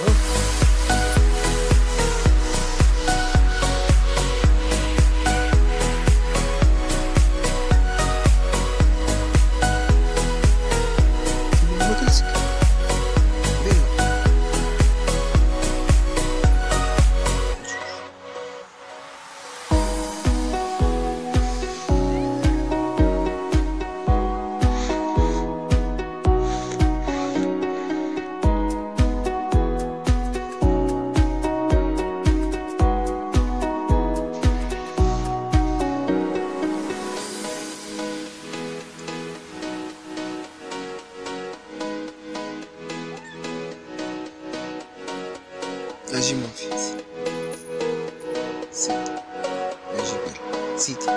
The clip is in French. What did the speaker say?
Oops. Agis mon fils. Site. Agis pas. Site.